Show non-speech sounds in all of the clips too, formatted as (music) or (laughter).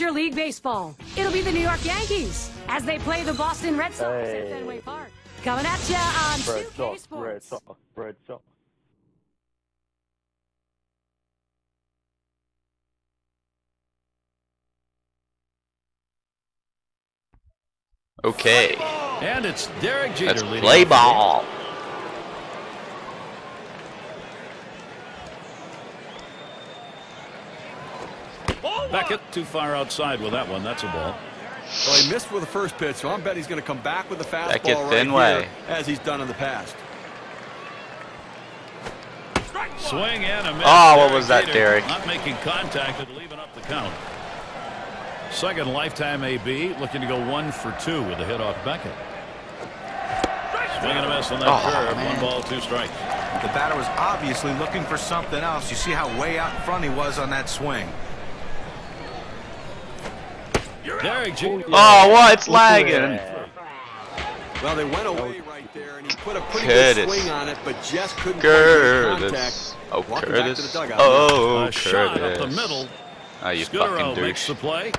Major League Baseball. It'll be the New York Yankees as they play the Boston Red Sox at Fenway Park. Coming at you on Red 2K Sox, Red Sports. Sox, Red Sox. Okay, And it's Derek Jeter let's play off game. ball. Beckett too far outside with that one. That's a ball. Well, he missed with the first pitch, so I'm betting he's going to come back with the fastball Beckett right Fenway. here, as he's done in the past. Swing and a miss. Oh, what was that, Jeter Derek? Not making contact and leaving up the count. Second lifetime AB looking to go one for two with a hit off Beckett. Swing and a miss on that Oh, curve. man. One ball, two strikes. The batter was obviously looking for something else. You see how way out in front he was on that swing. Derek Jeter. Oh, what? It's lagging. Well, they went away oh, right there, and he put a pretty Curtis. good swing on it, but just couldn't find the contact. Curtis. Oh, Walking back to Curtis. the dugout. Oh, a shot Curtis. up the middle. Oh, you Scutaro fucking makes the play.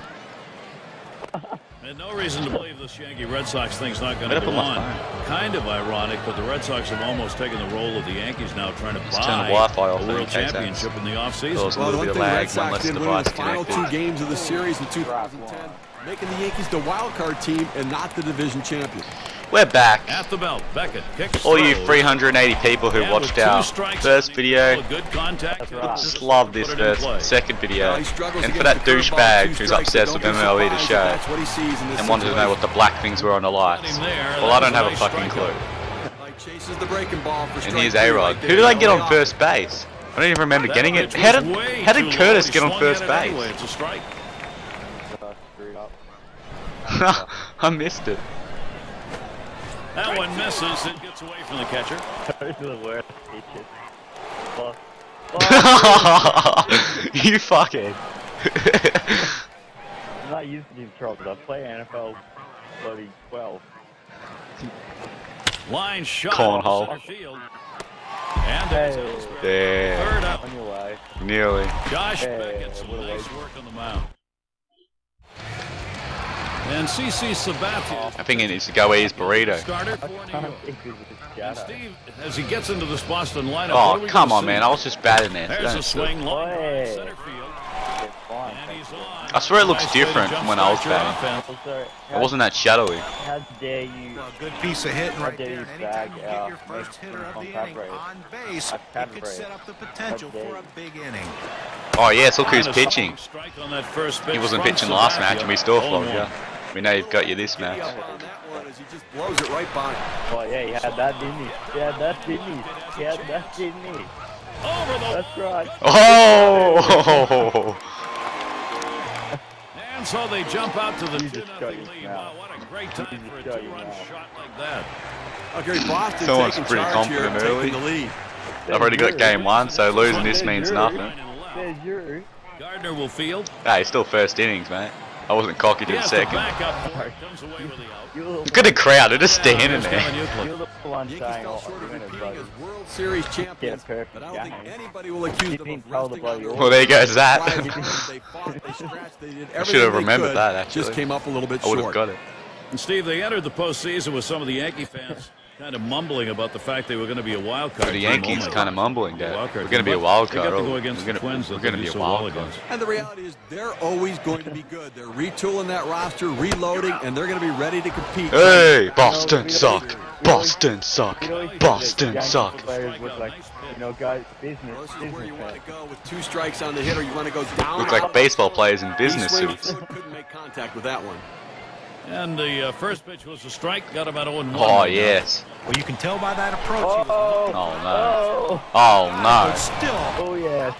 And no reason to believe this Yankee Red Sox thing's not going to Better go on. Kind of ironic, but the Red Sox have almost taken the role of the Yankees now, trying to Let's the buy a in World Championship in the offseason. Those- Well, the one thing the lag, Red Sox did win the final two games of the series in 2010, making the Yankees the wild card team and not the division champion. We're back. At the belt, Beckett kicks. All you 380 people who watched our first video, good contact, That's he'll right. just love this put it in first, second video. Well, And for that the curveball, douchebag who's obsessed with MLB to show That's what he sees in this and wanted to know what the black things were on the lights. Got him there. Well, I don't have a fucking clue. Chases the breaking ball for And here's three A-Rod. right Who did I get on first base? I don't even remember That getting it. How did, how did. Curtis get on swung first at it anyway. base? It's a strike. Uh, screwed up. (laughs) I missed it. That one misses. It gets away from the catcher. Those the worst pitches. (laughs) Fuck. you fucking. I'm not used to these troubles. I play NFL bloody 12. Line shot. Cornhole. Center field. And there's Hey. Ellsbury. Third out. On your way. Nearly. Josh Hey, Beckett. Some nice work on the mound. And CC Sabathia. I think he needs to go eat burrito. Starter for New can't York. think of this And shadow. Steve, as he gets into this Boston lineup, Oh, come on, see? man. I was just batting there. There's a Don't- swing line Hey. center field. It's fine. And he's on. I swear it looks Nice different from when I was jumpstart batting. It wasn't that shadowy. how dare you... A good piece of hitting right there. you And anytime you get your first hitter of the inning on base, it could set up the potential for a big inning. Oh, yes, look who's pitching. strong strike on that first pitch He wasn't pitching last match and we still followed one. you. We know you've got you this match. that one as he just blows it right by. him. Well, yeah, he had that, didn't he? He had that, didn't he? He had that, didn't he? Over the That's right. Oh! And so they jump out to the 2 nothing lead. Wow, what a great time for a just shut your two-run shot like that. Oh, Gary Boston Someone's taking pretty charge here, confident early. the lead. I've already got game one, so losing this means nothing. Line and left. There's your... Gardner will field. Ah, hey, it's still first innings, mate. I wasn't cocky to He the second. back up for (laughs) it. Comes away with the out. You little... Look at the crowd, they're just standing there. Kevin Youkilis. You're the one Yankees saying, fell short I'm of gonna repeating vote. as World Series champions, perfect but I don't think anybody will accuse them of resting about on your- their Well, there goes that. laurels. They (laughs) fought, they fought, they scratched, they did (laughs) I should have remembered that, actually. Just came up a little bit I would have short. got it. And Steve, they entered the postseason with some of the Yankee fans kind of mumbling about the fact they were going to be a wild card. The. Oh Yankees Oh kind of mumbling, Dad. We're going to be a But wild they got card. to go oh, We're against going the Twins to that we're going to be a wild card. against. And the reality is they're always going to be good. They're retooling that roster, reloading, and they're going to be ready to compete. Hey, Boston suck. Boston suck. You know, you Boston suck. Players look like, you know, guys, business, Well, this is where business you want to fans. go with two strikes on the hitter. You want to go down. Look like out. baseball players in business suits. Couldn't make contact with that one. And the uh, first pitch was a strike. Got about 0 1. Oh, yes. Well, you can tell by that approach. Oh, Oh, no. oh, Oh, no. still, oh, yes.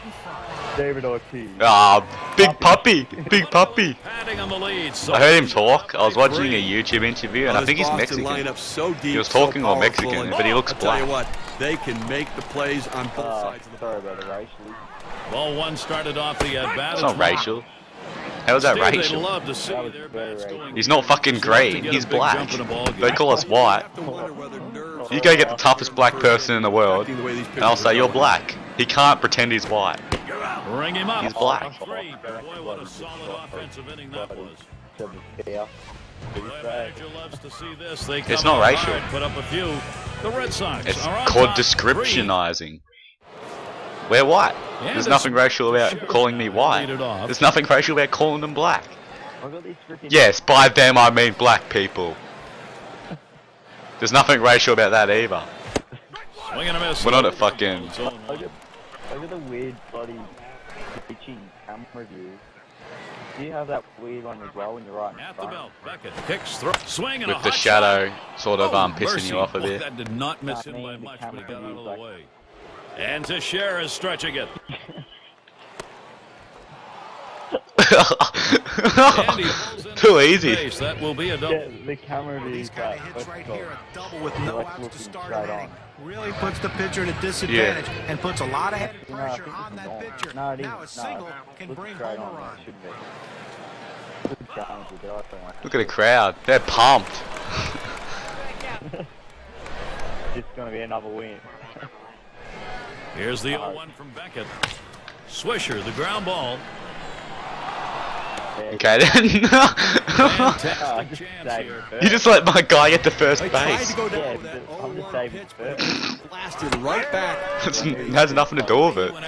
David Ortiz. Ah, big puppy. Big puppy. Padding on the lead. So I heard him talk. I was watching a YouTube interview, and Well, I think he's Boston Mexican. So deep, He was so talking all Mexican, but he looks I'll tell you black. what, they can make the plays on both Uh, sides of the sorry about the racially. Ball one started off the at bat. It's not racial. How is that Steve, racial? love to see That was their very bats going. He's not fucking Just green. He's black. jump in a ball game. They call us white. have to wonder whether nerves You go get the toughest black person in the world, affecting the way these and I'll say you're black. He can't pretend he's white. Ring him up. He's black. Three. Boy, what a solid offensive inning that was. To the fair. The manager loves to see this. They It's not racial. hard, Put up a few. The Red Sox It's are on called top, descriptionizing. We're white. Yeah, There's nothing racial about calling me white. Lead it off. There's nothing racial about calling them black. Look at these freaking. Yes, by them I mean black people. There's nothing racial about that either. Three. Swing and a miss. We're not a fucking- Look at, the weird bloody pitching camera view. Do you have that weird one as well when you're right At the belt. Beckett kicks, throw, swing and a With the shadow sort of Oh, um pissing you off a bit. That did not miss him by much, but he got out of the way. And Teixeira is stretching it. And he pulls into (laughs) Too easy. base. That will be a double. Yeah, the camera view These is kind of hits right here, a double with no outs to start straight an on. inning. Really puts the pitcher at a disadvantage and puts a lot of head pressure think on that wrong. pitcher. No, now a isn't. single no, can bring straight home on, a run. should be. Good challenge with it, I think. Look at the crowd. They're pumped. (laughs) It's gonna be another win. Here's the 0-1 from Beckett. Swisher, the ground ball. Okay (laughs) then. Fantastic (laughs) just chance save here. it you just let my guy get the first base. to Yeah, with that but I'm just saving pitch, it. blasted right back. (laughs) It's- has nothing to do with it. went.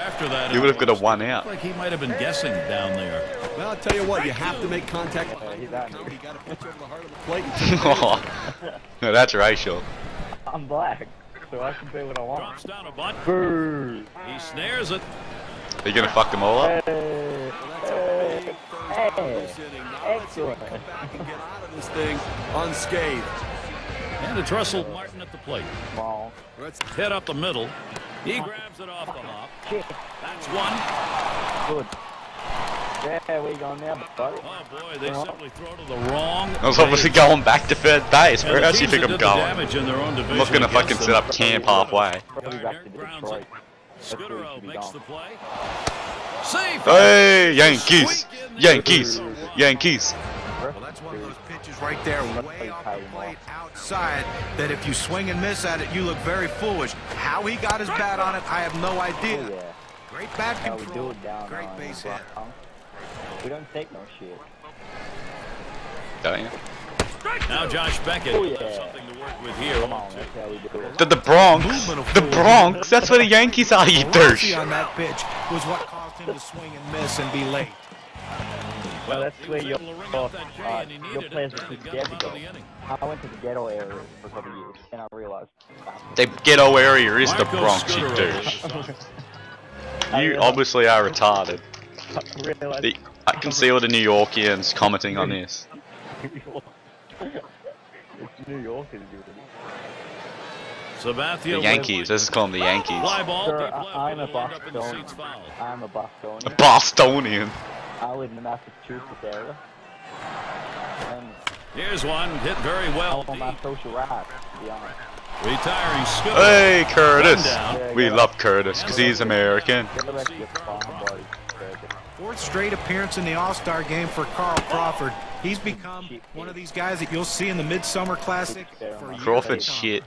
You would have got a one out. Like he might have been guessing down there. Well, I'll tell you what, you have to make contact. Yeah, You got to pitch over the heart of the plate. and take it. no, that's racial. I'm black, so I can do what I want. Drops down a bunt. Boo! He snares it. Are you gonna fuck them all up? Hey, Hey, hey. Now let's see if we excellent. come back and get out of this thing unscathed. And it's Russell Martin at the plate. Come on. Let's Hit up the middle. He grabs it off the hop. That's one. good. Yeah, where you going now, buddy? Oh boy, they simply throw to the wrong. I was obviously base. going back to third base. Where else do you think I'm going? damage in their own I'm not gonna fucking set up camp halfway. Probably back to Grounds Detroit. it. That's where he Scutaro makes the play. Safe. Hey, Yankees! Yankees! Yankees! Well, that's one of those pitches right there, way off the plate, outside, that if you swing and miss at it, you look very foolish. How he got his bat on it, I have no Oh, idea. Great bat How we do control, great base hit. Black Hawk. We don't take no shit. Don't you? Now Josh Beckett Oh, will have yeah. something to work with here. Come on, that's how we do it. The, the Bronx! The. Bronx! That's where the Yankees are, you douche! On that pitch was what caused him to swing and miss and be late. Well, that's where was your, able to ring your, up uh, your needed players were too scared to out go. of the inning. I went to the ghetto area for a couple of years, and I realized. The ghetto area is the Bronx, you douche. with the shot. I You obviously are retarded. I The, I can see all the New Yorkians commenting on this. it's (laughs) New York is good. Sabathia The Yankees, let's just call them the Yankees. Ball, Sir, I, I'm a it'll end up in the Bostonian. I'm a A Bostonian. Bostonian. I live in the Massachusetts area. And Here's one hit very well want my social rights, to be honest. Retiring Scutaro. Hey, Curtis! Rundown. We love Curtis, because he's American. Get the rest of your farm, buddy. Fourth straight appearance in the All-Star game for Carl Crawford. He's become one of these guys that you'll see in the Midsummer Classic for Crawford's shit.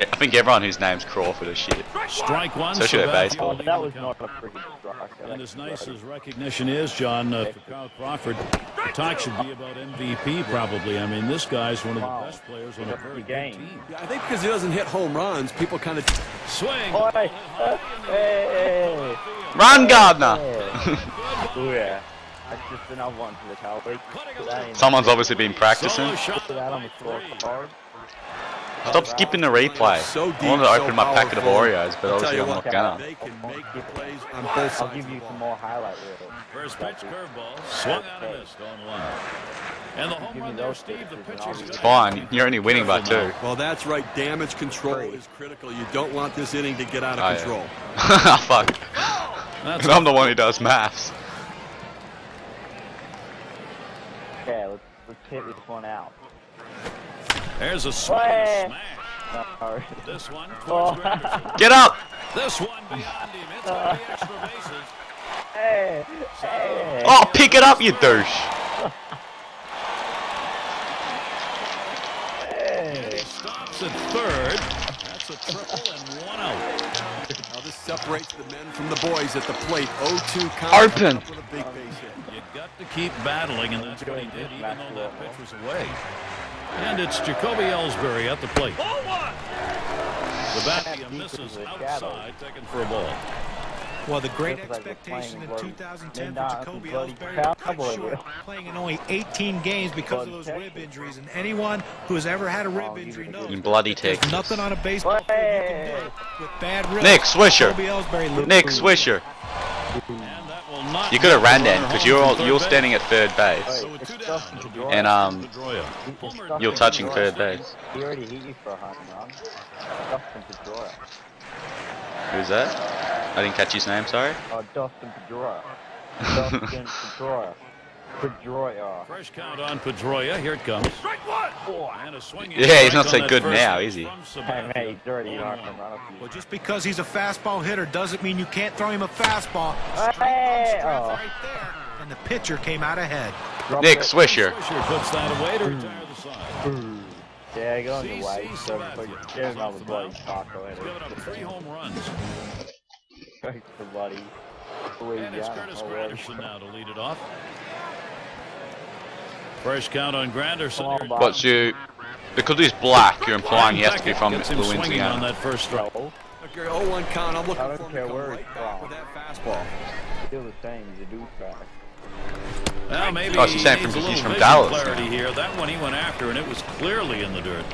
I think everyone whose name's Crawford is shit. Strike one. Especially at Sabathia baseball. That was not a freaking strike. And as nice as recognition is, John, uh, for Kyle Crawford, the talk should be about MVP probably. I mean, this guy's one of the best players on a very good game. team. Yeah, I think because he doesn't hit home runs, people kind of Swing. Oh, (laughs) hey, hey, Run, Gardner! Oh, (laughs) yeah. That's just another one for the Cowboys. Put that in. Someone's obviously been Solo practicing. shot. Put that on the Three. scorecard. Stop skipping the replay. so deep, I wanted to so open my packet of. Oreos, but I'll obviously I'm what, not gonna. They can make the plays on both I'll give you some more highlight reels. First pitch curveball. Swung out and missed on one. And the home run there, those Steve. The pitcher's I'll It's fine. You're only winning by two. Well, that's right. Damage control is critical. You don't want this inning to get out of Oh, yeah. control. (laughs) Fuck. That's And (laughs) I'm the one who does maths. Okay, let's, let's hit this one out. There's a swing and a Hey. smash. This one (laughs) Oh. towards Granderson. Get up! This one beyond him. It's going to be extra bases. hey, oh, hey. Oh, pick it up, you douche! He stops at third. That's That's a triple and one out. Now this separates the men from the boys at the plate. 0-2 count. Open. Up with a big base hit. You got to keep battling, and that's what he did, even though that pitch was away. And it's Jacoby Ellsbury at the plate. Sabathia misses outside, taken for a ball. Well, the great Just like we're expectation in 2010 for Jacoby bloody Ellsbury cut short, playing in only 18 games because of those rib injuries. And anyone who has ever had a rib Oh, injury knows In bloody there's Texas. nothing on a baseball field you can do with bad ribs. Nick Swisher. Jacoby Ellsbury looked Nick Swisher. And that will not You could have ran the then because you're all, you're standing at third base. So with It's two down, Justin it'll be Pedroia. And um, you're touching third base. He already hit you for a home run. Who's that? I didn't catch his name. Sorry. Oh, Dustin Pedroia. Dustin (laughs) Pedroia. Pedroia. Fresh count on Pedroia. Here it comes. Strike one. Oh, And a swinging Yeah, he's not so good now, is he? from Hey, Sabathia. mate, he's already hard to run up Well, just because he's a fastball hitter doesn't mean you can't throw him a fastball. Strength Hey, on strength oh. right there. And the pitcher came out ahead. Drop Nick it. Swisher. Swisher puts that away to retire the side. Yeah, go on CC your way. So, Sabathia. There's another Off the bloody mound. taco He's given up three home runs. Straight to bloody And it's Curtis. Granderson now to lead it off. Fresh count on Granderson. Come on, What's you? Because he's black, you're implying he has to be from gets him swinging on Louisiana. that first strike. No, 0-1 count. I'm looking I don't for him care where right back with that fastball. still the same. He's a douchebag. Well, maybe Oh, she's he from- he's from Dallas. clarity here. That one he went after, and it was clearly in the dirt.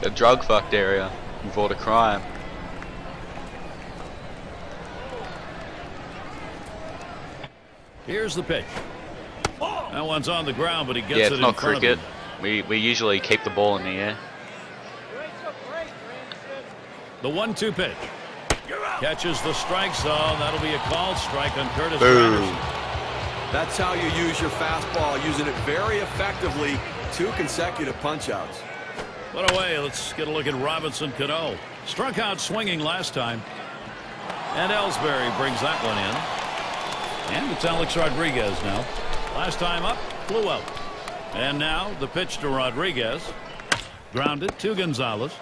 The drug fucked area with all the crime. Here's the pitch. That one's on the ground, but he gets Yeah, it it's in not front cricket. of him. We we usually keep the ball in the air. The one-two pitch. Catches the strike zone. That'll be a called strike on Curtis Boom. That's how you use your fastball, using it very effectively. Two consecutive punch-outs. Put away. Let's get a look at Robinson Cano. Struck out swinging last time. And Ellsbury brings that one in. And it's Alex Rodriguez now. Last time up, flew out. And now the pitch to Rodriguez. Grounded to Gonzalez.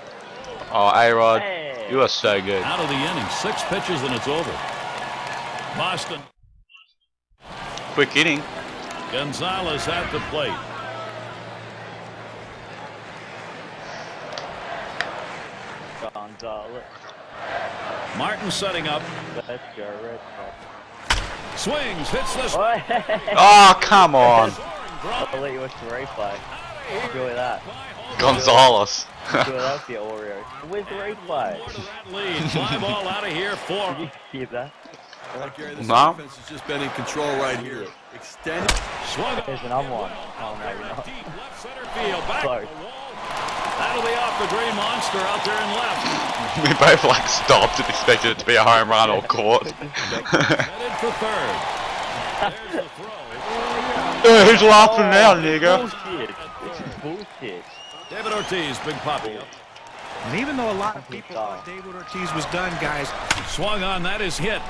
Oh, A-Rod, Hey. you are so good. Out of the inning. Six pitches and it's over. Boston. Quick inning. Gonzalez at the plate. Gonzalez. Martin setting up. Let's go, Red Sox. Swings. Hits this. Oi! Oh, come on. I'll let you watch the replay. Enjoy that. Gonzalez. Enjoy that for your Oreos. Where's the replay? That lead. Fly ball out of here. Four. Did (laughs) you see that? Look, Gary, this No. offense has just been in control right here. Extended. Swung it. There's another one. Oh, maybe not. Deep left center field. Back Close. To the wall. That'll be off the green monster out there in left. (laughs) we both like stopped and expected it to be a home run or caught. Headed for third. There's the throw. (laughs) Uh, Who's laughing now, nigga? Bullshit. This is bullshit. David Ortiz, big poppy. And even though a lot of people thought David Ortiz was done, guys, Swung on, that is hit.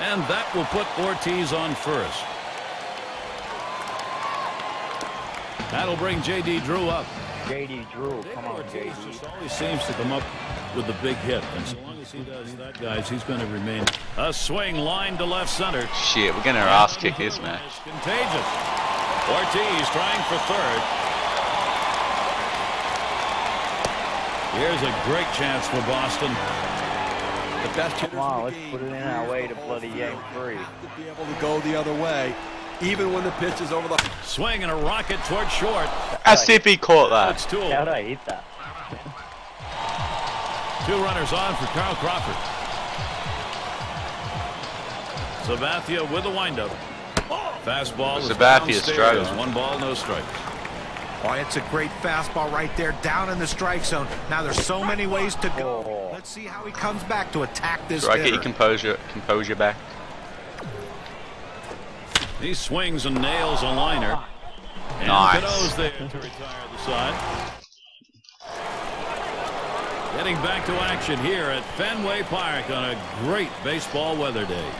And that will put Ortiz on first. That'll bring J.D. Drew up. JD Drew. Come on, Ortiz JD. just always seems to come up with the big hit. And so long as he does that, guys, he's going to remain. A swing line to left center. Shit, we're getting our ass kicked this match. It's contagious. Ortiz trying for third. Here's a great chance for Boston. The best hitters Come on, let's put it in our way to bloody game three. To be able to go the other way, even when the pitch is over the. Swing and a rocket toward short. SCP if he caught That's that. two. How'd I hit that? Two runners on for Carl Crawford. Sabathia with a windup. Fastball is Sabathia downstairs. struggling. One ball, no strikes. oh, it's a great fastball right there, down in the strike zone. Now there's so many ways to go. Oh. Let's see how he comes back to attack this Do I get your composure, composure back? He swings and nails a liner. And nice. Cano's there to retire the side. Getting back to action here at Fenway Park on a great baseball weather day.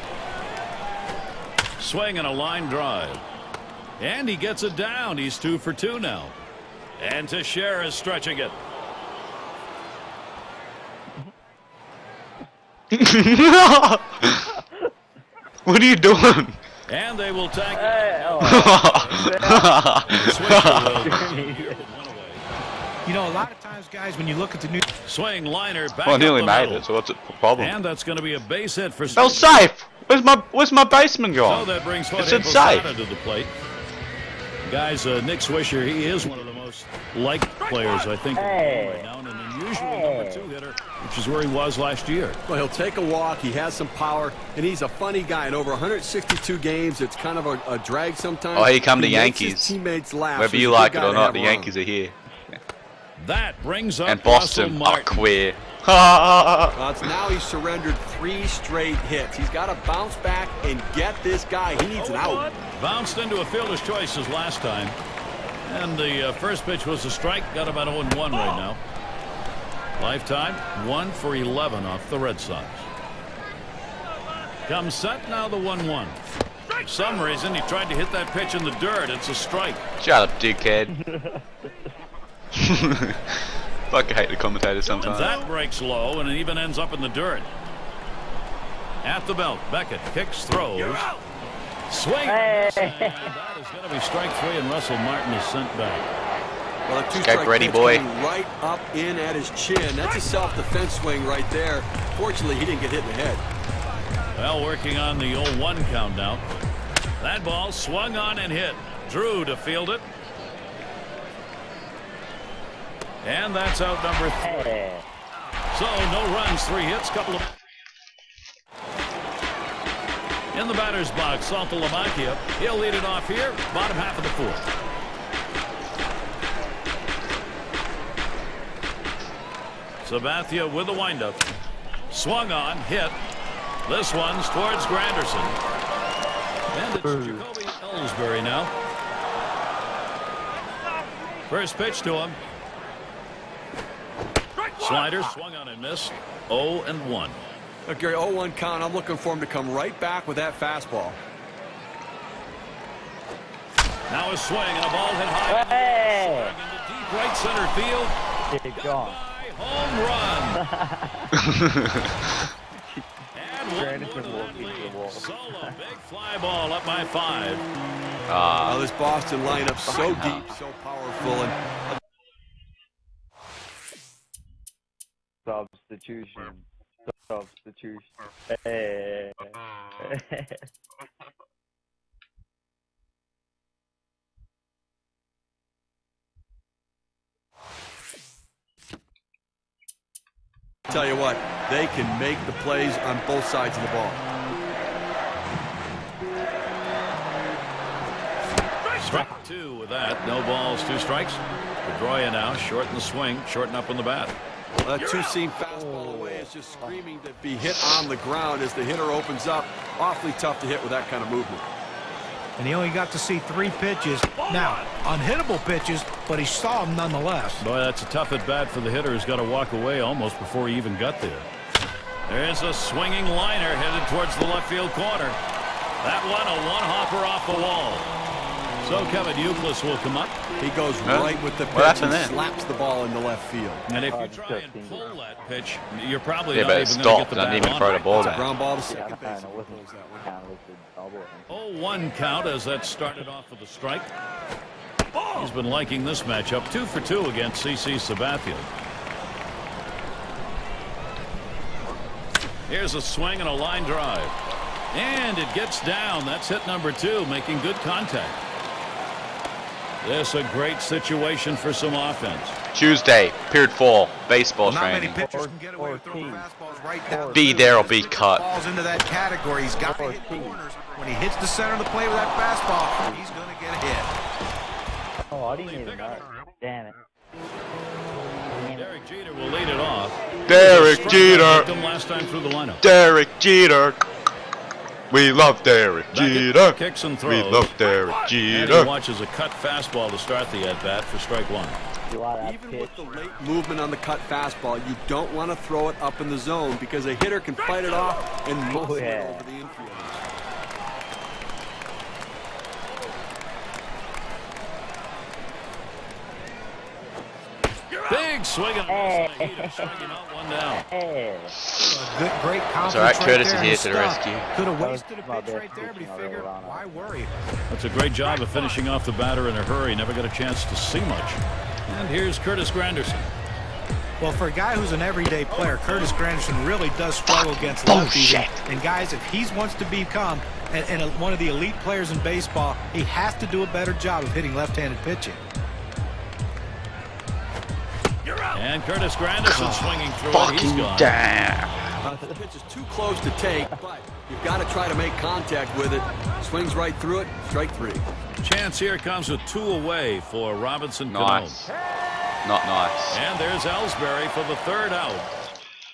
Swing and a line drive. And he gets it down. He's two for two now. And Teixeira is stretching it. (laughs) what are you doing? And they will tag Hey, oh, (laughs) (laughs) (laughs) You know, a lot of times, guys, when you look at the new Swing liner back well, I nearly made middle. it, so what's the problem? And that's going to be a base hit for Fell safe! Where's my Where's my baseman So gone? that brings It Jorge said safe. to the plate. Guys, uh, Nick Swisher, he is one of the most liked players, I think, Hey. right now, and an unusual number Hey. two hitter, which is where he was last year. Well, he'll take a walk. He has some power, and he's a funny guy. In over 162 games, it's kind of a, a drag sometimes. Oh, here come the He Yankees. teammates laugh. Whether you like it or not, the around. Yankees are here. That brings up And Boston are queer. (laughs) Well, it's now he's surrendered three straight hits. He's got to bounce back and get this guy. He needs an out. Bounced into a fielder's choices last time. And the uh, first pitch was a strike. Got about 0-1 right now. Lifetime, 1 for 11 off the Red Sox. Comes set now the 1-1. For some reason, he tried to hit that pitch in the dirt. It's a strike. Shut up, dickhead. (laughs) (laughs) Fuck, I hate the commentators And sometimes. that breaks low, and it even ends up in the dirt. At the belt, Beckett kicks, throws. Swing. Hey. And that is going to be strike three, and Russell Martin is sent back. Well, a two strike ready, boy. right up in at his chin. That's a self-defense swing right there. Fortunately, he didn't get hit in the head. Well, working on the 0-1 count now. That ball swung on and hit. Drew to field it. And that's out number three. So no runs, three hits, couple of. In the batter's box, Saltalamacchia. He'll lead it off here, bottom half of the fourth. Sabathia with the windup. Swung on, hit. This one's towards Granderson. And it's Jacoby Ellsbury now. First pitch to him. Slider swung on and missed. 0 and 1. Look, Gary, 0-1 count. I'm looking for him to come right back with that fastball. Now a swing and a ball hit high Hey. into deep right center field. It's gone. Goodbye, home run. (laughs) and one Granderson more to will that beat the lead. wall. Solo, big fly ball up by five. Ah, Oh, this Boston lineup so deep, so powerful, and Substitution. Substitution. Hey. (laughs) (laughs) tell you what, they can make the plays on both sides of the ball. Strike two with that. No balls, two strikes. Pedroia now shorten the swing, shorten up on the bat. Well, that two-seam fastball away is just screaming to be hit on the ground as the hitter opens up. Awfully tough to hit with that kind of movement. and he only got to see three pitches. Now, unhittable pitches, but he saw them nonetheless. Boy, that's a tough at bat for the hitter who's got to walk away almost before he even got there. There's a swinging liner headed towards the left field corner. That one, a one hopper off the wall. So Kevin Youkilis will come up. He goes Huh? right with the What pitch happened and then? slaps the ball into left field. And if Oh, you try and pull that pitch, you're probably yeah, not but it even going to get stopped. the Doesn't bat even on throw the ball It's a ground ball to second base. know. Wasn't kind of listed double. 0-1 count as that started off with a strike. He's been liking this matchup. Two for two against CC Sabathia. Here's a swing and a line drive. And it gets down. That's hit number two, making good contact. This a great situation for some offense. Tuesday, period four, baseball Not many training. pitchers can get away with throwing fastballs right down. Be there or be cut. Falls into that category. He's got to hit corners. When he hits the center of the plate with that fastball, he's going to get a hit. Oh, I didn't even know. Damn it. Derek Jeter will lead it off. Derek Jeter. last time through the lineup. Derek Jeter. We love Derek Jeter. kicks and We love Derek And he watches a cut fastball to start the at bat for strike one. A lot of that Even with the late movement on the cut fastball, you don't want to throw it up in the zone because a hitter can fight it off and muscle it yeah. over the infield. Big Big swing and a miss on the heater, striking out one down. (laughs) Good, great confidence all right, right Curtis there is in here to the rescue. Could have wasted a pitch right there, but he figured, ever run on. why worry? That's a great job of finishing off the batter in a hurry. Never got a chance to see much. And here's Curtis Granderson. Well, for a guy who's an everyday player, oh. Curtis Granderson really does struggle against lefties. And, and guys, if he wants to become and, and a, one of the elite players in baseball, he has to do a better job of hitting left-handed pitching. And Curtis Granderson swinging through it. He's Fucking gone. damn. Uh, the pitch is too close to take, but you've got to try to make contact with it. Swings right through it, strike three. Chance here comes with two away for Robinson Cano. Nice. Not nice. And there's Ellsbury for the third out.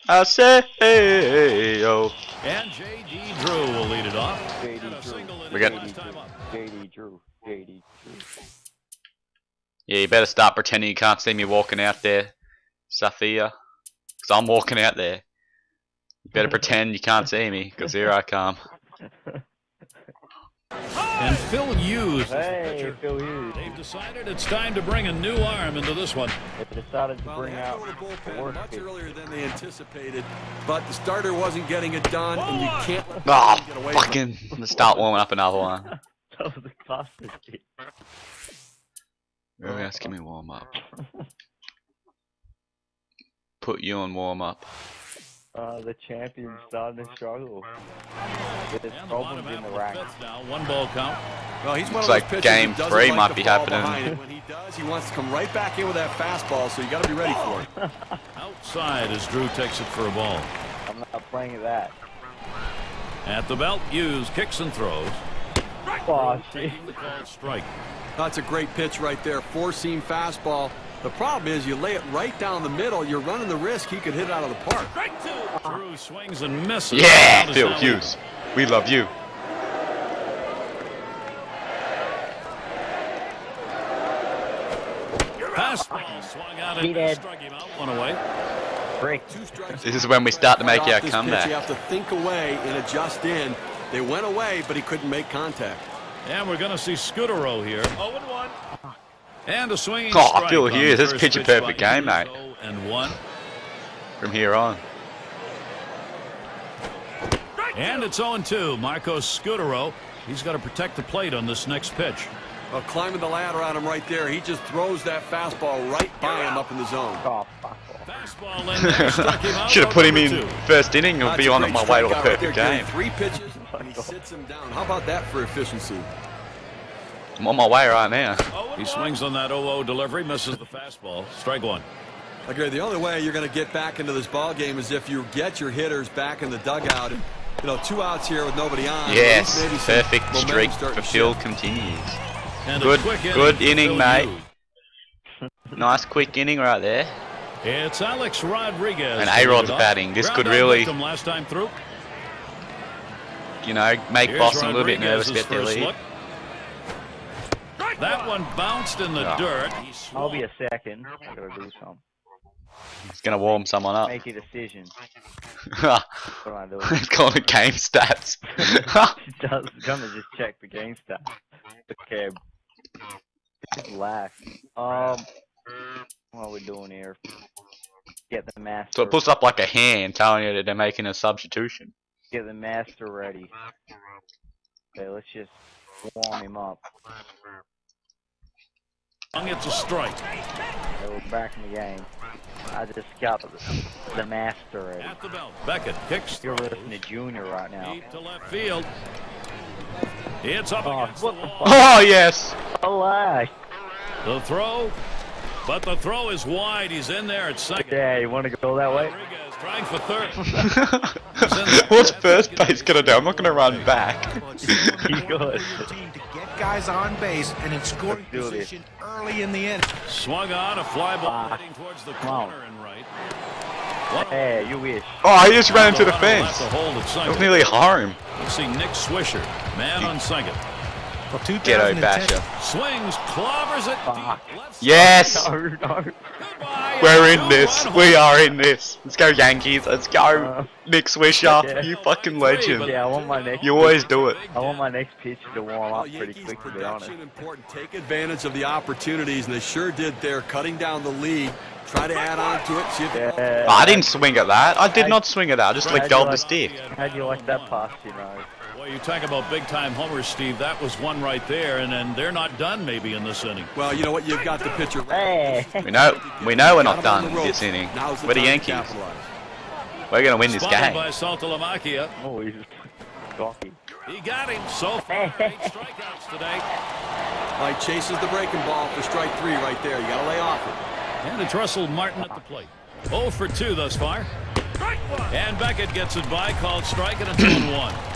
I say, hey, yo. And J.D. Drew will lead it off. J.D. Drew. We got- last time up. JD Drew. JD Drew. Yeah, you better start pretending you can't see me walking out there, Safia. Because I'm walking out there. You better pretend you can't see me, because here I come. And Phil Hughes is the Hey. Phil Hughes. They've decided it's time to bring a new arm into this one. They decided to Well, bring they had to out go to the the bullpen worst much pitch. earlier than they anticipated, but the starter wasn't getting it done, and you can't let Oh, him get away from it. fucking. Let's start warming up another one. (laughs) That was a cluster pitch. Who else can we warm up? Put you on warm up. Uh, the champion's starting to struggle. There's And problems bottom in the of the ranks. now. One ball count. Well, he's one Looks of those like pitchers game that three like might be happening. When he does, he wants to come right back in with that fastball, so you got to be ready for it. (laughs) Outside as Drew takes it for a ball. I'm not playing that. At the belt, Hughes kicks and throws. Oh, shit. Taking the called strike. That's a great pitch right there. Four-seam fastball. The problem is you lay it right down the middle, you're running the risk he could hit it out of the park. Drew swings and misses. Yeah, Phil now Hughes. We love you. Fastball swung out and struck him out one away. Break. Two. This is when we start to make Right our pitch, comeback. You have to think away and adjust in. They went away, but he couldn't make contact. And we're going to see Scutaro here. 0 and a swinging Oh, strike Phil on Hughes, this first pitch a perfect game, mate. Oh, and 1. From here on. And it's 0 and 2. Marcos Scutaro. He's got to protect the plate on this next pitch. Well, climbing the ladder on him right there, he just throws that fastball right by him up in the zone. Oh. Fastball in there, (laughs) struck him out. Should have put him in two. first inning and That's be on my way to a strikeout right perfect there, game. Three pitches, and he (laughs) sits him down. How about that for efficiency? I'm on my way right now. He swings on that 0-0 delivery, misses the fastball. Strike one. Okay, the only way you're going to get back into this ball game is if you get your hitters back in the dugout. And, you know, two outs here with nobody on. Yes, maybe perfect momentum streak starting for Phil continues. And Good- good for inning, mate. Nice quick inning right there. It's Alex Rodriguez. And to lead A-Rod's batting. This Ground could really- last time through. You know, make Here's Boston a little bit nervous Rodriguez's about their first lead. look. That one bounced in the Yeah. dirt. I'll be a second. I gotta do something. It's gonna warm someone up. Make a decision. (laughs) What am I doing? it's called a game stats. (laughs) it does. Gonna just check the game stats. Okay. Just laugh. Um. What are we doing here? Get the master. so it puts up like a hand telling you that they're making a substitution. Get the master ready. Okay, let's just warm him up. It's a strike. Okay, we're back in the game. I just got the, the master ready. At the belt. Beckett kicks. You're throws. listening to Junior right now. Deep to left field. It's up Oh, against what the the wall. Oh yes! Oh, lie. The throw. But the throw is wide. He's in there at second. Yeah, you want to go that way? Trying for third. What's first base gonna do? I'm not gonna run back. To get guys on base and in scoring Let's do this. position early in the inning. Swung on a fly ball Ah, heading towards the corner and right. One Hey, you wish. Oh, he just ran into the Runner will have fence. It was nearly harm. Let's see Nick Swisher, man on second. Well, Ghetto 2010 basher. Swings, clobbers it Fuck. deep left side. Yes! (laughs) No, no. We're in this. We are in this. Let's go Yankees. Let's go. Uh, Nick Swisher. yeah. You fucking legend. Yeah, I want my next. You always do it. I want my next pitch to warm up pretty Yankees quick, to be honest. important. Take advantage of the opportunities, and they sure did there, cutting down the lead. Try to add on to it. See if Yeah. I didn't swing at that. I did I- not swing at that. I just How'd let go of the stick. How do you like that pass, you know? Well, you talk about big time homers, Steve. That was one right there, and then they're not done maybe in this inning. Well, you know what? You've got the pitcher. Hey. We know. We know we're not done the this inning. Now's the We're the Yankees. We're gonna win this game. by Saltalamacchia. Oh, he's talking. He got him so far. Eight strikeouts today. Like chases the breaking ball for strike three right there. You got to lay off it. And it's Russell Martin at the plate. 0 for 2 thus far. And Beckett gets it by, called strike, and it's 1 1.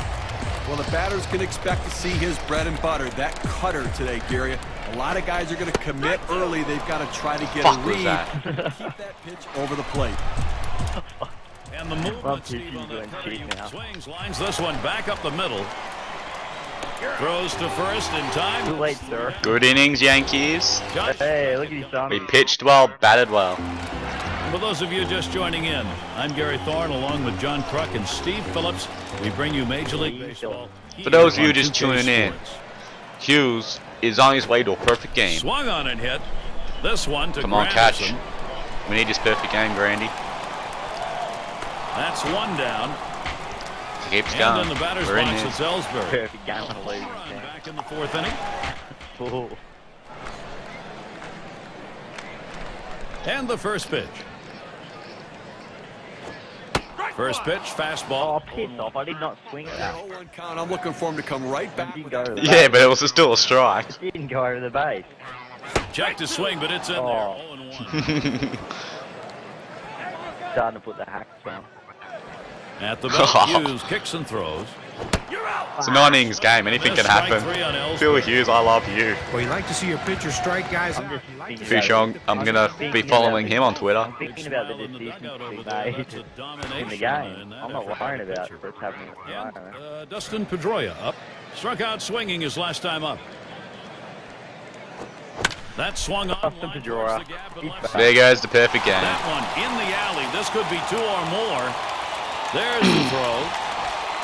Well, the batters can expect to see his bread and butter, that cutter today, Gary. A lot of guys are going to commit early. They've got to try to get Fuck a was read. that? Keep that pitch over the plate. And the Well, movement, Steve, pitching's on going that cheap 30 now. swings, lines this one back up the middle. Throws to first in time. Too late, sir. Good innings, Yankees. Hey, look at his son. We pitched well, batted well. For those of you just joining in, I'm Gary Thorne along with John Kruk and Steve Phillips. We bring you Major League Baseball. For those of you just tuning in, Hughes is on his way to a perfect game. Swung on and hit. This one to Come on, catch. Granderson. We need this perfect game, Grandy. That's one down. Keeps And going. in the batter's We're in box, this. it's Ellsbury. Perfect game to lose. Run back in the fourth inning. Oh, And the first pitch. First pitch, fastball. oh, fastball. piss off. I did not swing at that. 0-1 count. I'm looking for him to come right back. Didn't go to the Yeah, but it was still a strike. It (laughs) didn't go over the base. Check to swing, but it's in Oh. there. 0 1. Starting to put the hacks down. At the belt, (laughs) Hughes kicks and throws. It's a nine innings game. Anything can happen. three on Ellsbury. Phil Hughes, I love you. Well, you like to see your pitcher strike guys I'm out. just You like to thinking see- Fushong, I'm gonna be following him on Twitter. I'm thinking about the Smile in the to over be there. made (laughs) in the game. that I'm not effort worrying about what's happening. And uh, Dustin Pedroia up. Struck out swinging his last time up. That swung on Dustin Pedroia. the gap and He's left back. side. There goes the perfect game. That one in the alley. This could be two or more. There's the throw.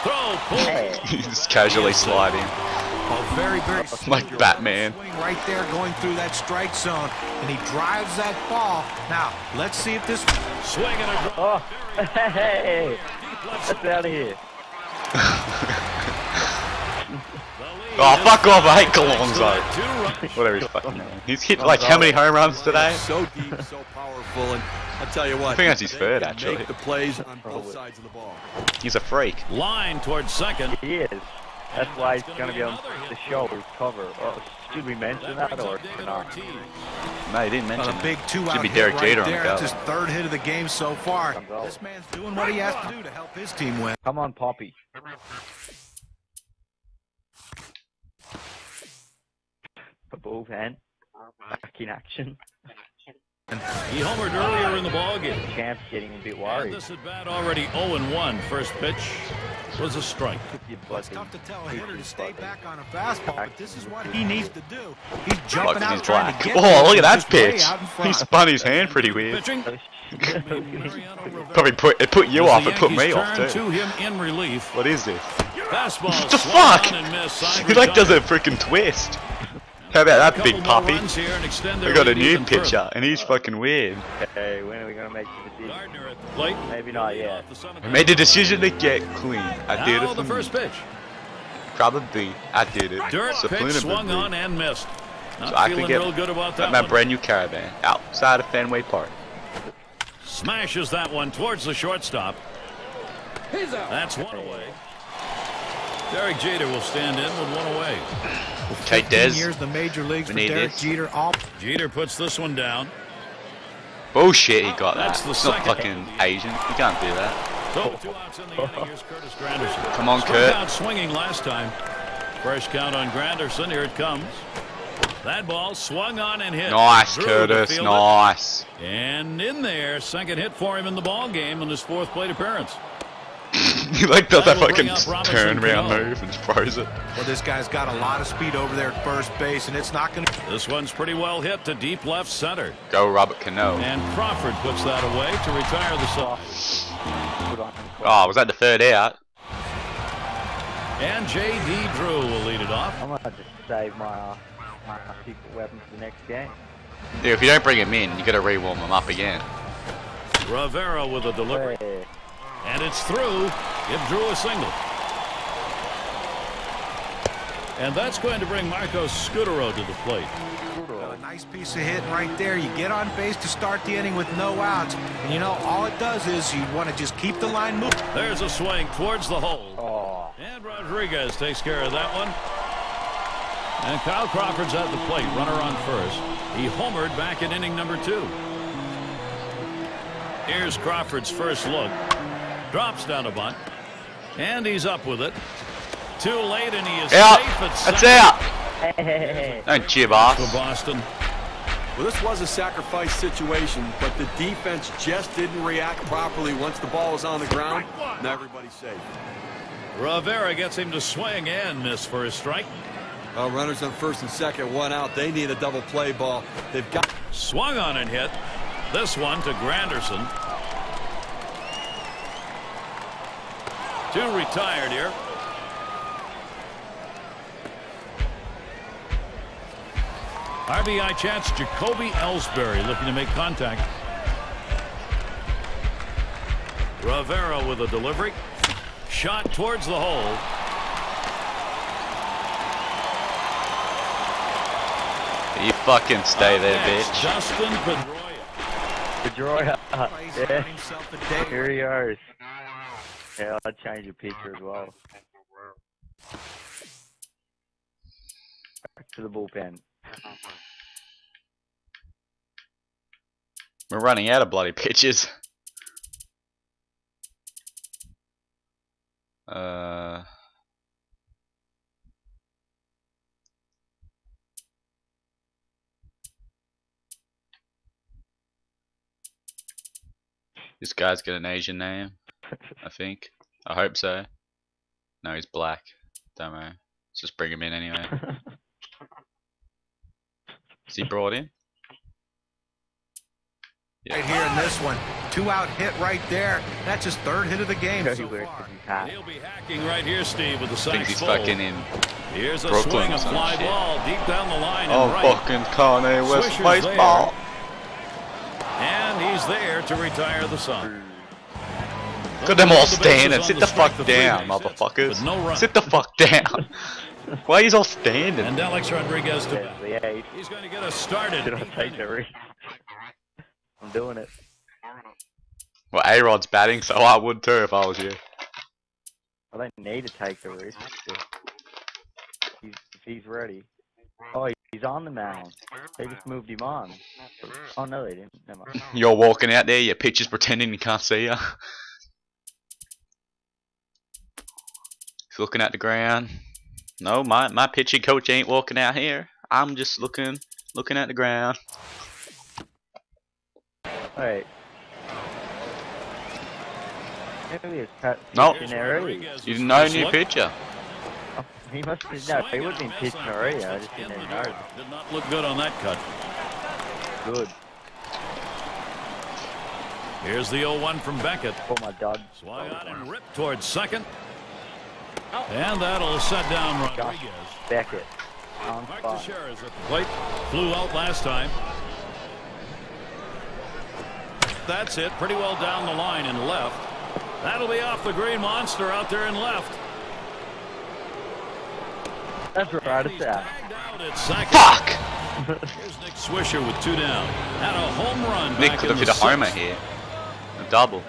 Throw, pull. (laughs) Just casually sliding. Oh, very, very (laughs) Like. Batman. Swing right there going through that strike zone, and he drives that ball. Now, let's see if this Swing and a drive. Oh, (laughs) hey, that's out of here. Oh, fuck off. I hate Colonzo. Two runs. Whatever he's fucking name. He's hit like how many home runs today? So deep, so powerful, and I tell you what, I think that's his third, actually. Make the plays on both sides of the ball. He's a freak. Line towards second. He is. That's why he's going to be on the show his cover. Oh, should we mention that or not? No, he didn't mention a big two-out Should be Derek right Jeter on the there. Cover. his third hit of the game so far. This man's doing what he has to do to help his team win. Come on, Poppy. Above hand. Back in action. He homered earlier in the ballgame. Champ's getting a bit And worried. this at bat already 0-1. First pitch was a strike. It's tough to tell a hitter to stay back on a fastball, but this is what he needs to do. He's jumping out he's trying black. to get Oh, look at that He's just way pitch. He spun his hand pretty weird. Pitching. Oh, (laughs) Mariano (laughs) Rivera. Probably put it put you As off. the It put me off too. to him in relief. What is this? Fastball. What the fuck? on and missed. (laughs) He like does a freaking twist. How about that big puppy? runs here and extend We got a new pitcher, further. and he's fucking weird. Hey, when are we going to make the decision? The. Maybe not yet. I made the decision to get clean. I did Now it the for first me. pitch. Probably I did it. Dirt pitch swung on and missed. Not So I could feeling get real good about that my one. brand new caravan outside of Fenway Park. Smashes that one towards the shortstop. That's one away. Derek Jeter will stand in with one away. Okay, 15 Des. years the major leagues we for Derek this. Jeter. All Jeter puts this one down. Oh, Bullshit, he got that. That's the It's not fucking Asian. You can't do that. So two outs in the inning. Here's Curtis Granderson. Come on, Struck Kurt. out swinging last time. Fresh count on Granderson. Here it comes. That ball swung on and hit. Nice, Drew Curtis. Nice. And in there, second hit for him in the ball game in his fourth plate appearance. (laughs) he like does that That fucking bring up Robinson turn around move and throws it. Well, this guy's got a lot of speed over there at first base, and it's not going to. This one's pretty well hit to deep left center. Go Robert Cano. And Crawford puts that away to retire the side. Good on him. Oh, was that the third out? And J.D. Drew will lead it off. I'm gonna just save my, uh, my secret weapon for the next game. Yeah, if you don't bring him in, you gotta re-warm him up again. Rivera with a delivery. Hey, And it's through. Give Drew a single. And that's going to bring Marcos Scutaro to the plate. A nice piece of hitting right there. You get on base to start the inning with no outs. And you know, all it does is you want to just keep the line moving. There's a swing towards the hole. Oh, And Rodriguez takes care of that one. And Kyle Crawford's at the plate, runner on first. He homered back in inning number two. Here's Crawford's first look. Drops down a bunt. And he's up with it. Too late, and he is Out! safe at That's second out! Don't cheer, for. Boston. Well, this was a sacrifice situation, but the defense just didn't react properly once the ball was on the ground. Now everybody's safe. Rivera gets him to swing and miss for his strike. Well, runners on first and second, one out. They need a double play ball. They've got. Swung on and hit. This one to Granderson. Two retired here. RBI chance Jacoby Ellsbury looking to make contact. Rivera with a delivery. Shot towards the hole. You fucking stay Up there, next, bitch. Dustin Pedroia. Pedroia. He's Yeah, got himself a day. here he is. Yeah, I'll change your picture as well. Back to the bullpen. We're running out of bloody pitches. Uh. This guy's got an Asian name, I think. I hope so. No, he's black. Don't know. Let's just bring him in anyway. (laughs) Is he brought in? Right here in this one. Two out hit right there. That's his third hit of the game so far. because he's hot. He'll be hacking right here, Steve, with the Thinks side he's full. fucking in. Here's a Brooklyn swing, or a fly shit. ball deep down the line Oh, and right. fucking Kanye West Swisher's baseball. And he's there to retire the Sun. Look at them all standing. Sit the the fuck down, motherfuckers. no. Sit the fuck down. (laughs) Why are you all standing? And Alex Rodriguez to Yeah, bat. yeah, he He's going to get us started. should have take the risk. I'm doing it. Well, A-Rod's batting, so I would too if I was you. I don't need to take the risk. If he's, he's ready. Oh, he's on the mound. They just moved him on. Oh no, they didn't. Never mind. You're walking out there, your pitcher's pretending he can't see you. He's looking at the ground. No, my my pitching coach ain't walking out here. I'm just looking looking at the ground. Alright. Maybe it's cut Nope. pitching already. Rodriguez's You didn't know new pitcher. Oh, he must have no. He wasn't pitching already. I just didn't know. Did not look good on that cut. Good Here's the 0-1 from Beckett. Oh my god. Swung on and ripped towards second. And that'll set down Rodriguez. Beckett on Mark spot. Teixeira is at the plate. Flew out last time. That's it. Pretty well down the line and left. That'll be off the green monster out there and left. That's right. And It's he's out. out at second. Fuck! Here's Nick Swisher with two down. Had a home run Nick back could in have the hit a homer here. A double.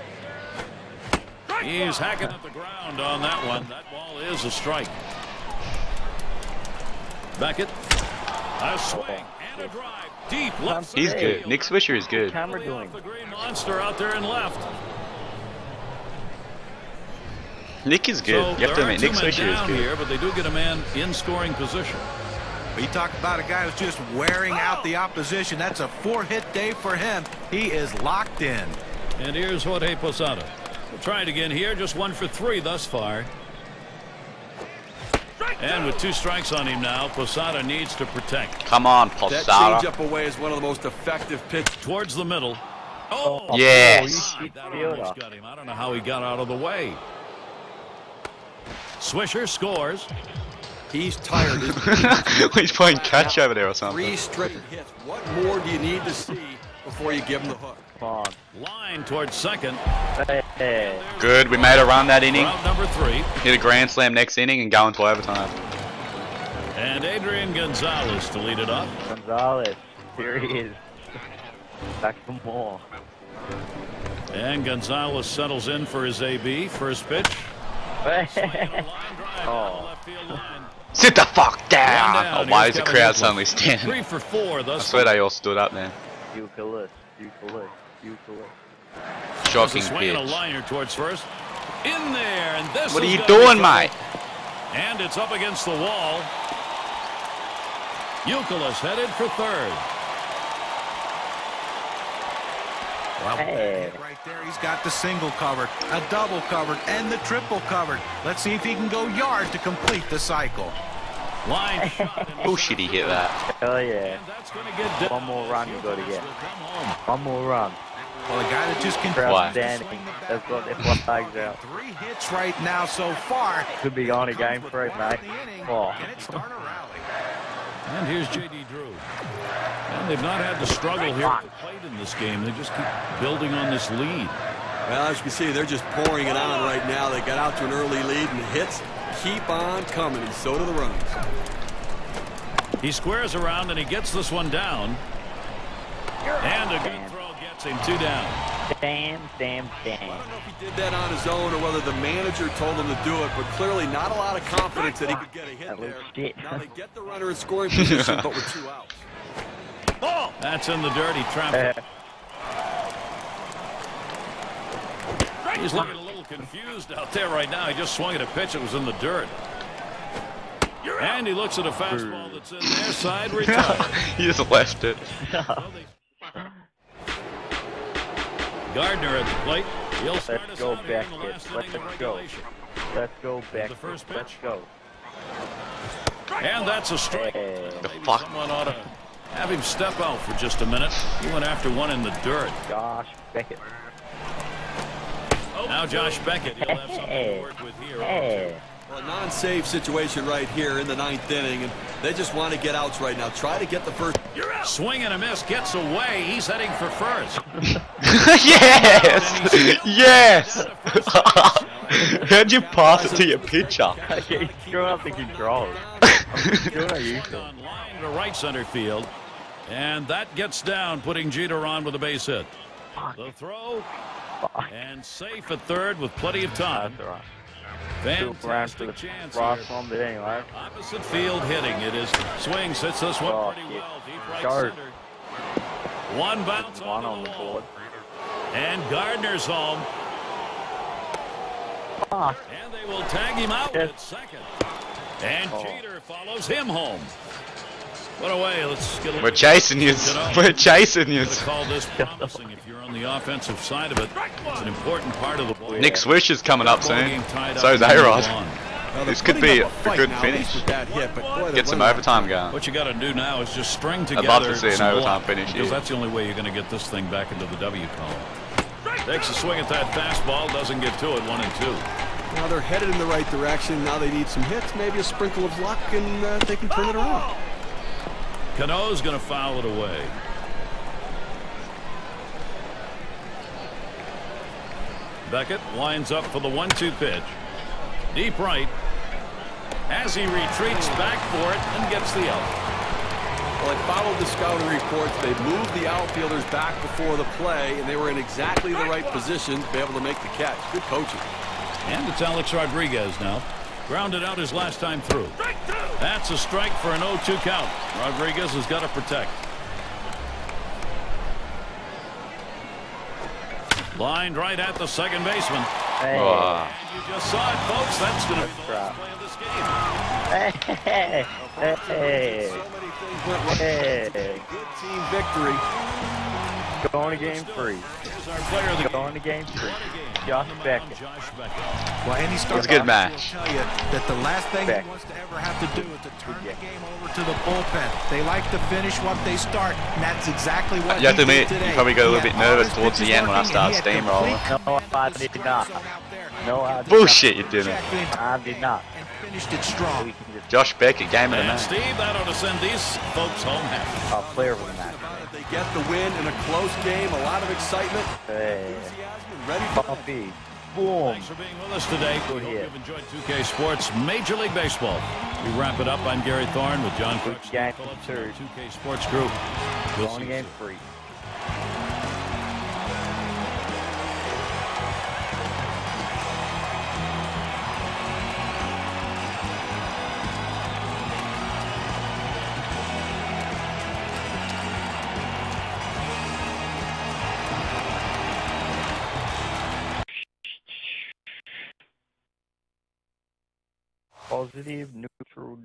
He's hacking at the ground on that one. That ball is a strike. Beckett. A swing and a drive. Deep left. He's center good. Nick Swisher is good. Camera doing. The green monster out there in left. Nick is good. So you have to there are admit, two Nick men Swisher is down good. here, but they do get a man in scoring position. But you talk about a guy who's just wearing out the opposition. That's a four-hit day for him. He is locked in. And here's Jorge Posada. We'll try it again here. Just one for three thus far. And with two strikes on him now, Posada needs to protect. Come on, Posada. That Posada. changeup away is one of the most effective pitches. Towards the middle. Oh! oh yes. you That almost got him. I don't know how he got out of the way. Swisher scores. He's tired. (laughs) isn't he? He's playing catch over there or something. Three straight hits. What more do you need to see before you give him the hook? Come on. Line towards second. Hey. Good. We made a run that inning. Round number three. Hit a grand slam next inning and go into overtime. And Adrian Gonzalez to lead it off. Gonzalez. Here he is. Back for more. And Gonzalez settles in for his AB. First pitch. (laughs) Oh. down the left field line. Sit the fuck down! Down. Oh, why is the crowd suddenly standing? Three for four I swear they all stood up Swinging a pitch. liner towards first. In there, and this What are you doing, Mike? And it's up against the wall. Euclid headed for third. Well, Hey. right there, he's got the single covered, a double covered, and the triple covered. Let's see if he can go yard to complete the cycle. Line (laughs) shot. and- Bullshit he hit that. Hell yeah. That's going to get. One more run you gotta get. will. One more run. Well, a guy that just continues Crowd to standing. swing the bat They've got their like flags out. Three hits right now so far. Could be on a game Comes with three, mate. in the inning. Oh. Can it start rally? And here's J.D. Drew. And they've not had to struggle here at the plate in this game. They just keep building on this lead. Well, as you can see, they're just pouring it on right now. They got out to an early lead, and the hits keep on coming, and so do the runs. He squares around and he gets this one down. And a good throw gets him two down. Damn, damn, damn. I damn. don't know if he did that on his own or whether the manager told him to do it, but clearly not a lot of confidence that he could get a hit That was there. shit. Now they get the runner in scoring (laughs) position, but with two outs. Ball. That's in the dirty Uh, trap. He's looking a little confused out there right now. He just swung at a pitch that was in the dirt. And he looks at a fastball that's in their side (laughs) retired. he just left it. (laughs) Gardner at the plate. He'll start Let's us go out here in the Beckett. last Let's go. Let's go back. The first pitch. Let's go. And that's a strike. Hey. The fuck? someone ought to have him step out for just a minute. He went after one in the dirt. Gosh, Beckett. Now Josh Beckett, he'll have something to work with here. Hey. Well, a non-save situation right here in the ninth inning, and they just want to get outs right now. Try to get the first. Swing and a miss, gets away. He's heading for first. (laughs) yes! Yes! How'd (laughs) you pass it to your pitcher? (laughs) He's screwing up the controls. Still not used to it. On line to right center field. And that gets down, putting Jeter on with a base hit. The throw. And safe at third with plenty of time. That's alright. Still around for Fantastic the chance right. Opposite field hitting. It is swing sits this one Oh, pretty shit. well. Deep right Guard. center. One bounce One on on the the board. And Gardner's home. Ah, And they will tag him out Yes. at second. And Oh. Jeter follows him home. What away. Let's get a We're chasing you. We're chasing you. Gonna call this promising if you're on the offensive side of it. It's an important part of the ball. Nick Swish is coming up soon. game So is and A-Rod. Well, This could be up a good now, finish. that hit, but boy, Get some overtime going. What you got to do now is just string together. love to see an overtime finish Because here. that's the only way you're going to get this thing back into the W column. Takes a swing at that fastball, doesn't get to it, one and two. Now they're headed in the right direction. Now they need some hits, maybe a sprinkle of luck, and uh, they can turn it around. Cano's going to foul it away. Beckett lines up for the one-two pitch. Deep right. As he retreats back for it and gets the out. Well, I followed the scouting reports. They moved the outfielders back before the play, and they were in exactly the right position to be able to make the catch. Good coaching. And it's Alex Rodriguez now. Grounded out his last time through. That's a strike for an 0-2 count. Rodriguez has got to protect. Lined right at the second baseman. hey. Oh, And you just saw it, folks. That's going to be the last right. play of this game. Hey. Hey. So many things went right. Hey. Good team victory. Going to game three. Here's our player of the game. Going to game three. Josh On Beckett. Josh Beckett. Well, any starter It's a good will match. tell you that the last thing Back. he wants to ever have to do is to turn the game over to the bullpen. They like to finish what they start, and that's exactly what You have he to did admit, you probably got a little bit nervous towards the end when I working, started and he had steamrolling. No, I did not. himself out there. No, I did Bullshit, you didn't. Checked. I did not. and finished it strong. We can just Josh Beckett, game of the And night. Steve, that ought to send these folks home happy. uh, player of the match. About get the win in a close game, a lot of excitement, Hey, enthusiasm, and ready for Bumpy. Boom. Thanks for being with us today. We hope hit. you've enjoyed 2K Sports Major League Baseball. We wrap it up. I'm Gary Thorne with John Good Kruk, game, Phillips, sir. 2K Sports Group. We'll Going see you game soon. Positive, neutral,